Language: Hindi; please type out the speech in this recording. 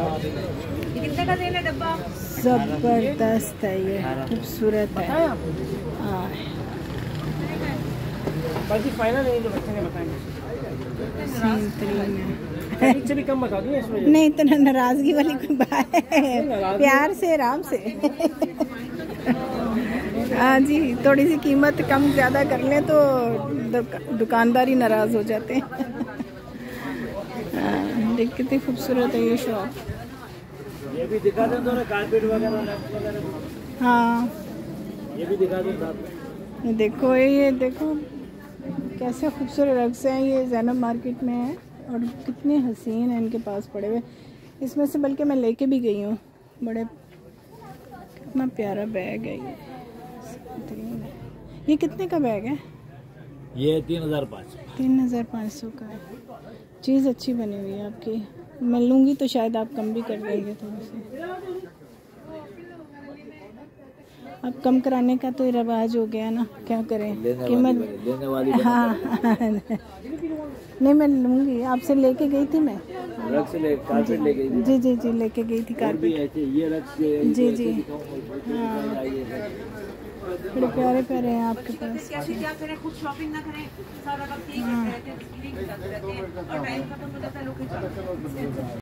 कितने का देना डब्बा? ज़बरदस्त है ये खूबसूरत है। हाँ। बाकी फाइनल नहीं जो बच्चे ने कम बता दूँ इसमें। नहीं इतना नाराज़गी वाली कोई बात है। प्यार से आराम से। हाँ जी थोड़ी सी कीमत कम ज़्यादा कर लें तो दुक- दुकानदार ही नाराज़ हो जाते हाँ, देख कितनी खूबसूरत है ये शॉप ये भी दिखा दें तो कारपेट वगैरह हाँ। ये भी दिखा दें में। ये देखो ये देखो कैसे खूबसूरत रक्स हैं ये जैनब मार्केट में है और कितने हसीन हैं इनके पास पड़े हुए। इसमें से बल्कि मैं लेके भी गई हूँ। बड़े कितना प्यारा बैग है ये। ये कितने का बैग है? ये तीन हज़ार पाँच तीन हज़ार पाँच सौ का चीज़ अच्छी बनी हुई है आपकी। मैं लूँगी तो शायद आप कम भी कर देंगे थोड़ी सी। अब कम कराने का तो रिवाज हो गया ना क्या करें? कीमत लेने वाली हाँ नहीं मैं लूँगी। आपसे लेके गई थी मैं? रक्स ले कारपेट ले गई। जी जी जी लेके गई थी कारपेट ये रक्स जी जी। हाँ। बड़े प्यारे प्यारे हैं आपके पास। कैसे क्या करें? खुद शॉपिंग ना करें। सारा वक्त यही करते रहते हैं स्क्रीनिंग करते रहते हैं। और टाइम खत्म हो जाता है लोग